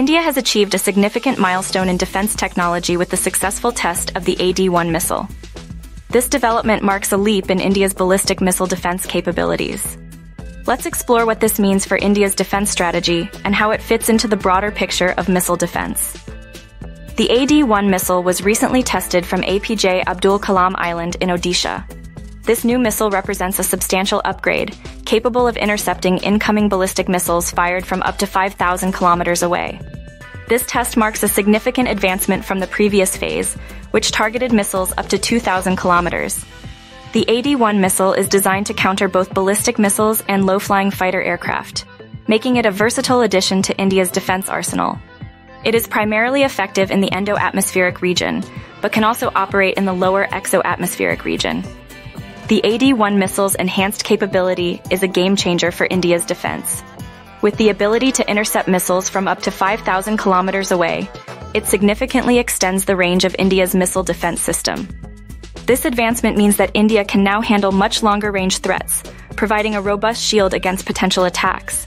India has achieved a significant milestone in defense technology with the successful test of the AD-1 missile. This development marks a leap in India's ballistic missile defense capabilities. Let's explore what this means for India's defense strategy and how it fits into the broader picture of missile defense. The AD-1 missile was recently tested from APJ Abdul Kalam Island in Odisha. This new missile represents a substantial upgrade, capable of intercepting incoming ballistic missiles fired from up to 5,000 kilometers away. This test marks a significant advancement from the previous phase, which targeted missiles up to 2,000 kilometers. The AD-1 missile is designed to counter both ballistic missiles and low-flying fighter aircraft, making it a versatile addition to India's defense arsenal. It is primarily effective in the endo-atmospheric region, but can also operate in the lower exo-atmospheric region. The AD-1 missile's enhanced capability is a game changer for India's defense. With the ability to intercept missiles from up to 5,000 kilometers away, it significantly extends the range of India's missile defense system. This advancement means that India can now handle much longer range threats, providing a robust shield against potential attacks.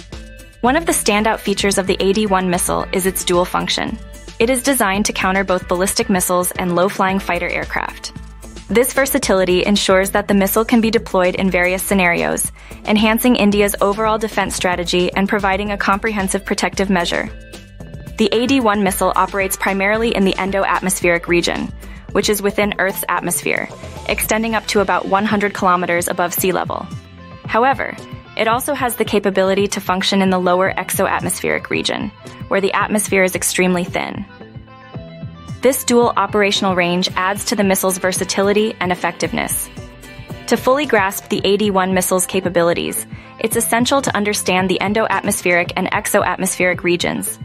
One of the standout features of the AD-1 missile is its dual function. It is designed to counter both ballistic missiles and low-flying fighter aircraft. This versatility ensures that the missile can be deployed in various scenarios, enhancing India's overall defense strategy and providing a comprehensive protective measure. The AD-1 missile operates primarily in the endo-atmospheric region, which is within Earth's atmosphere, extending up to about 100 kilometers above sea level. However, it also has the capability to function in the lower exo-atmospheric region, where the atmosphere is extremely thin. This dual operational range adds to the missile's versatility and effectiveness. To fully grasp the AD-1 missile's capabilities, it's essential to understand the endo-atmospheric and exo-atmospheric regions,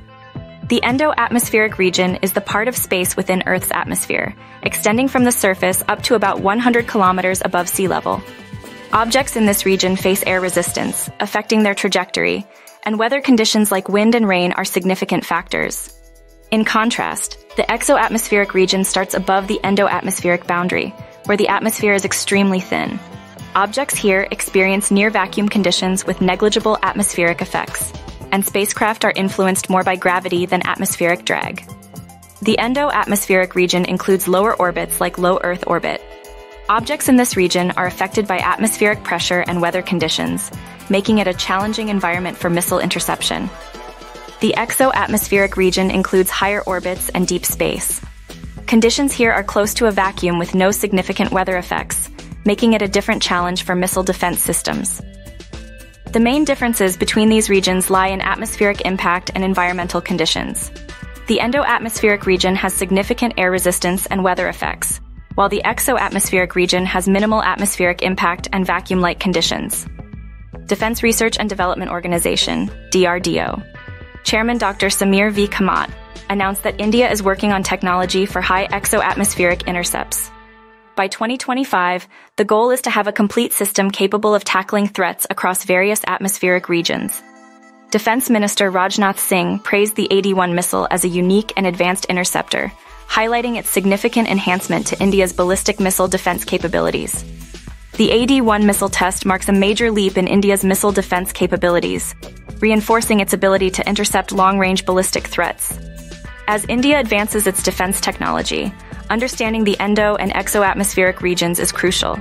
the endo-atmospheric region is the part of space within Earth's atmosphere, extending from the surface up to about 100 kilometers above sea level. Objects in this region face air resistance, affecting their trajectory, and weather conditions like wind and rain are significant factors. In contrast, the exo-atmospheric region starts above the endo-atmospheric boundary, where the atmosphere is extremely thin. Objects here experience near vacuum conditions with negligible atmospheric effects, and spacecraft are influenced more by gravity than atmospheric drag. The endo-atmospheric region includes lower orbits like low Earth orbit. Objects in this region are affected by atmospheric pressure and weather conditions, making it a challenging environment for missile interception. The exo-atmospheric region includes higher orbits and deep space. Conditions here are close to a vacuum with no significant weather effects, making it a different challenge for missile defense systems. The main differences between these regions lie in atmospheric impact and environmental conditions. The endo-atmospheric region has significant air resistance and weather effects, while the exo-atmospheric region has minimal atmospheric impact and vacuum-like conditions. Defense Research and Development Organization, DRDO. Chairman Dr. Samir V. Kamat announced that India is working on technology for high exo-atmospheric intercepts. By 2025, the goal is to have a complete system capable of tackling threats across various atmospheric regions. Defense Minister Rajnath Singh praised the AD-1 missile as a unique and advanced interceptor, highlighting its significant enhancement to India's ballistic missile defense capabilities. The AD-1 missile test marks a major leap in India's missile defense capabilities, reinforcing its ability to intercept long-range ballistic threats. As India advances its defense technology, understanding the endo and exo-atmospheric regions is crucial.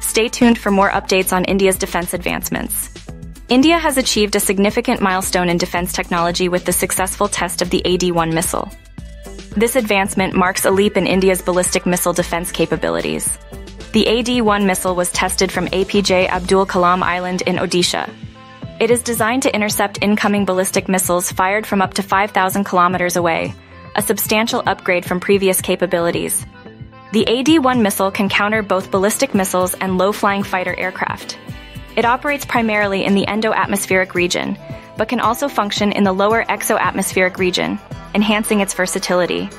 Stay tuned for more updates on India's defense advancements. India has achieved a significant milestone in defense technology with the successful test of the AD-1 missile. This advancement marks a leap in India's ballistic missile defense capabilities. The AD-1 missile was tested from APJ Abdul Kalam Island in Odisha. It is designed to intercept incoming ballistic missiles fired from up to 5,000 kilometers away, a substantial upgrade from previous capabilities. The AD-1 missile can counter both ballistic missiles and low-flying fighter aircraft. It operates primarily in the endo-atmospheric region, but can also function in the lower exo-atmospheric region, enhancing its versatility.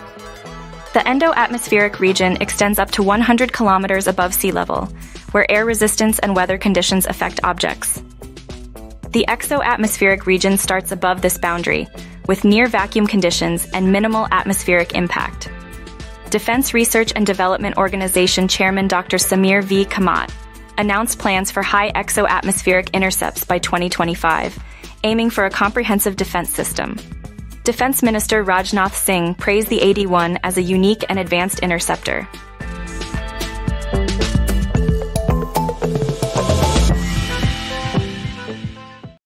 The endo-atmospheric region extends up to 100 kilometers above sea level, where air resistance and weather conditions affect objects. The exo-atmospheric region starts above this boundary, with near vacuum conditions and minimal atmospheric impact. Defense Research and Development Organization Chairman Dr. Samir V. Kamat announced plans for high exo-atmospheric intercepts by 2025, aiming for a comprehensive defense system. Defense Minister Rajnath Singh praised the AD-1 as a unique and advanced interceptor,